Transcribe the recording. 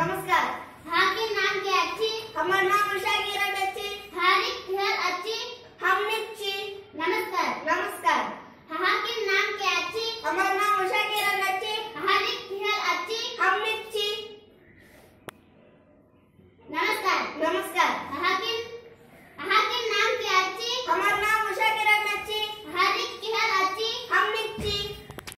Vamos, galera.